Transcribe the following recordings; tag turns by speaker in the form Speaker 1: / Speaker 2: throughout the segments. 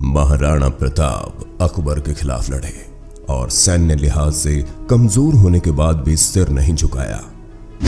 Speaker 1: महाराणा प्रताप अकबर के खिलाफ लड़े और सैन्य लिहाज से कमज़ोर होने के बाद भी सिर नहीं झुकाया।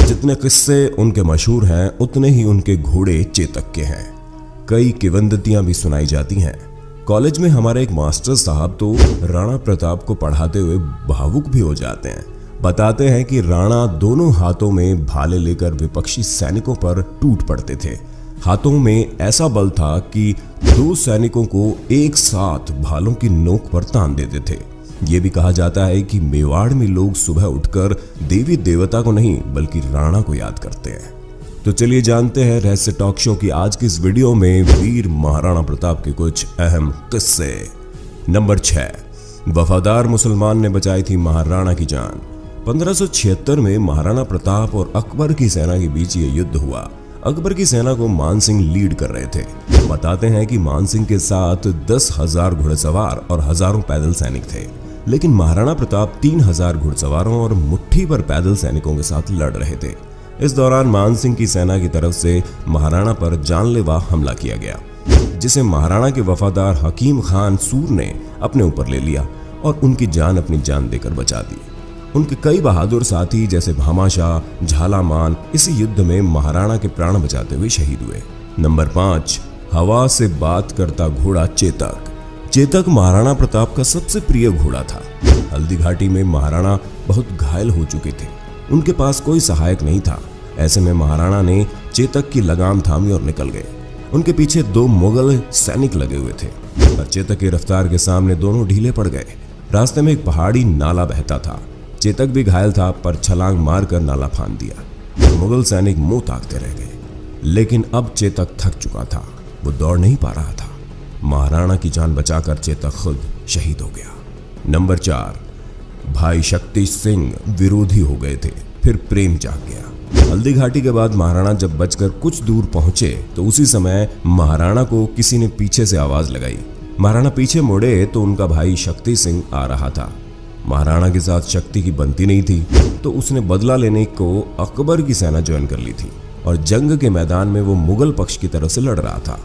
Speaker 1: जितने किस्से उनके मशहूर हैं, उतने ही उनके घोड़े चेतक के हैं। कई किवंदतियाँ भी सुनाई जाती हैं। कॉलेज में हमारे एक मास्टर साहब तो राणा प्रताप को पढ़ाते हुए भावुक भी हो जाते हैं। बताते हैं कि राणा दोनों हाथों में भाले लेकर विपक्षी सैनिकों पर टूट पड़ते थे। हाथों में ऐसा बल था कि दो सैनिकों को एक साथ भालों की नोक पर तान देते थे। ये भी कहा जाता है कि मेवाड़ में लोग सुबह उठकर देवी देवता को नहीं, बल्कि राणा को याद करते हैं। तो चलिए जानते हैं रहस्य टॉक शो की आज की इस वीडियो में वीर महाराणा प्रताप के कुछ अहम किस्से। नंबर छह, वफादार मुसलमान ने बचाई थी महाराणा की जान। 1576 में महाराणा प्रताप और अकबर की सेना के बीच ये युद्ध हुआ। अकबर की सेना को मान सिंह लीड कर रहे थे। बताते हैं कि मान सिंह के साथ दस हज़ार घुड़सवार और हज़ारों पैदल सैनिक थे। लेकिन महाराणा प्रताप तीन हज़ार घुड़सवारों और मुट्ठी पर पैदल सैनिकों के साथ लड़ रहे थे। इस दौरान मान सिंह की सेना की तरफ़ से महाराणा पर जानलेवा हमला किया गया, जिसे महाराणा के वफादार हकीम खान सूर ने अपने ऊपर ले लिया और उनकी जान अपनी जान देकर बचा दी। उनके कई बहादुर साथी जैसे भामाशाह, झालामान इसी युद्ध में महाराणा के प्राण बचाते हुए शहीद हुए। नंबर पाँच, हवा से बात करता घोड़ा चेतक। चेतक महाराणा प्रताप का सबसे प्रिय घोड़ा था। हल्दी घाटी में महाराणा बहुत घायल हो चुके थे। उनके पास कोई सहायक नहीं था। ऐसे में महाराणा ने चेतक की लगाम थामी और निकल गए। उनके पीछे दो मुगल सैनिक लगे हुए थे। पर चेतक की रफ्तार के सामने दोनों ढीले पड़ गए। रास्ते में एक पहाड़ी नाला बहता था। चेतक भी घायल था, पर छलांग मारकर नाला फान दिया। मुगल सैनिक मुँह ताकते रह गए। लेकिन अब चेतक थक चुका था। वो दौड़ नहीं पा रहा था। महाराणा की जान बचाकर चेतक खुद शहीद हो गया। नंबर चार, भाई शक्ति सिंह विरोधी हो गए थे। फिर प्रेम जाग गया। हल्दी घाटी के बाद महाराणा जब बचकर कुछ दूर पहुँचे तो उसी समय महाराणा को किसी ने पीछे से आवाज़ लगाई। महाराणा पीछे मुड़े तो उनका भाई शक्ति सिंह आ रहा था। महाराणा के साथ शक्ति की बनती नहीं थी तो उसने बदला लेने को अकबर की सेना ज्वाइन कर ली थी, और जंग के मैदान में वो मुगल पक्ष की तरफ़ से लड़ रहा था।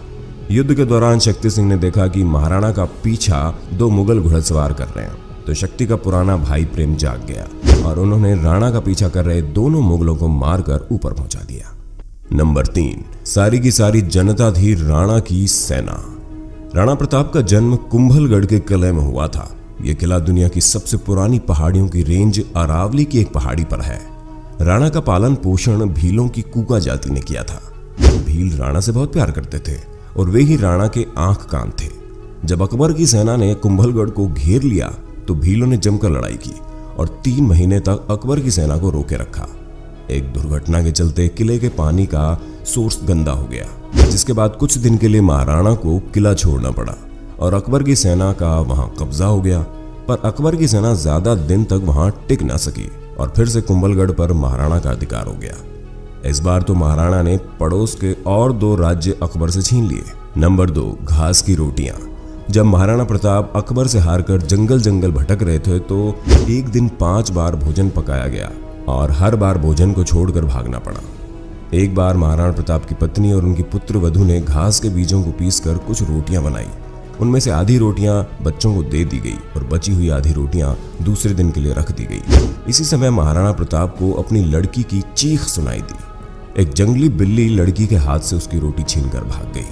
Speaker 1: युद्ध के दौरान शक्ति सिंह ने देखा कि महाराणा का पीछा दो मुगल घुड़सवार कर रहे हैं तो शक्ति का पुराना भाई प्रेम जाग गया, और उन्होंने राणा का पीछा कर रहे दोनों मुगलों को मारकर ऊपर पहुँचा दिया। नंबर तीन, सारी की सारी जनता थी राणा की सेना। राणा प्रताप का जन्म कुंभलगढ़ के किले में हुआ था। यह किला दुनिया की सबसे पुरानी पहाड़ियों की रेंज अरावली की एक पहाड़ी पर है। राणा का पालन पोषण भीलों की कुका जाति ने किया था। भील राणा से बहुत प्यार करते थे और वे ही राणा के आँख कान थे। जब अकबर की सेना ने कुंभलगढ़ को घेर लिया तो भीलों ने जमकर लड़ाई की और तीन महीने तक अकबर की सेना को रोके रखा। एक दुर्घटना के चलते किले के पानी का सोर्स गंदा हो गया, जिसके बाद कुछ दिन के लिए महाराणा को किला छोड़ना पड़ा। और अकबर की सेना का वहाँ कब्जा हो गया। पर अकबर की सेना ज़्यादा दिन तक वहाँ टिक ना सकी और फिर से कुंभलगढ़ पर महाराणा का अधिकार हो गया। इस बार तो महाराणा ने पड़ोस के और दो राज्य अकबर से छीन लिए। नंबर दो, घास की रोटियाँ। जब महाराणा प्रताप अकबर से हारकर जंगल जंगल भटक रहे थे तो एक दिन पाँच बार भोजन पकाया गया और हर बार भोजन को छोड़कर भागना पड़ा। एक बार महाराणा प्रताप की पत्नी और उनकी पुत्र वधु ने घास के बीजों को पीसकर कुछ रोटियाँ बनाई। उनमें से आधी रोटियाँ बच्चों को दे दी गई और बची हुई आधी रोटियाँ दूसरे दिन के लिए रख दी गई। इसी समय महाराणा प्रताप को अपनी लड़की की चीख सुनाई दी। एक जंगली बिल्ली लड़की के हाथ से उसकी रोटी छीनकर भाग गई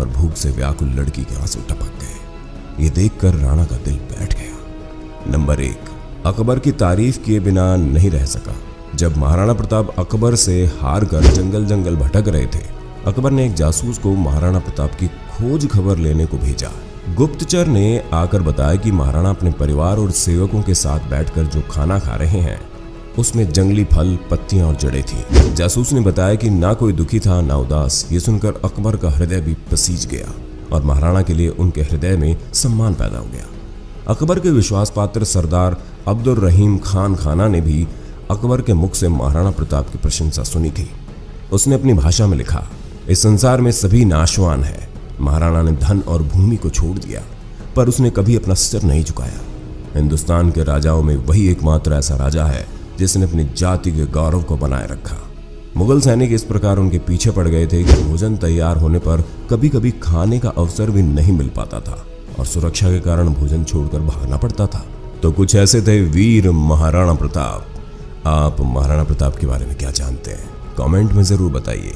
Speaker 1: और भूख से व्याकुल लड़की के आँसू टपक गए। ये देखकर राणा का दिल बैठ गया। नंबर एक, अकबर की तारीफ़ किए बिना नहीं रह सका। जब महाराणा प्रताप अकबर से हार कर जंगल जंगल भटक रहे थे, अकबर ने एक जासूस को महाराणा प्रताप की खोज खबर लेने को भेजा। गुप्तचर ने आकर बताया कि महाराणा अपने परिवार और सेवकों के साथ बैठकर जो खाना खा रहे हैं, उसमें जंगली फल, पत्तियाँ और जड़ें थी। जासूस ने बताया कि ना कोई दुखी था, ना उदास। ये सुनकर अकबर का हृदय भी पसीज गया और महाराणा के लिए उनके हृदय में सम्मान पैदा हो गया। अकबर के विश्वास पात्र सरदार अब्दुल रहीम खान खाना ने भी अकबर के मुख से महाराणा प्रताप की प्रशंसा सुनी थी। उसने अपनी भाषा में लिखा, इस संसार में सभी नाशवान है। महाराणा ने धन और भूमि को छोड़ दिया, पर उसने कभी अपना सिर नहीं झुकाया। हिंदुस्तान के राजाओं में वही एकमात्र ऐसा राजा है, जिसने अपनी जाति के गौरव को बनाए रखा। मुगल सैनिक इस प्रकार उनके पीछे पड़ गए थे कि भोजन तैयार होने पर कभी कभी खाने का अवसर भी नहीं मिल पाता था, और सुरक्षा के कारण भोजन छोड़कर भागना पड़ता था। तो कुछ ऐसे थे वीर महाराणा प्रताप। आप महाराणा प्रताप के बारे में क्या जानते हैं? कमेंट में ज़रूर बताइए।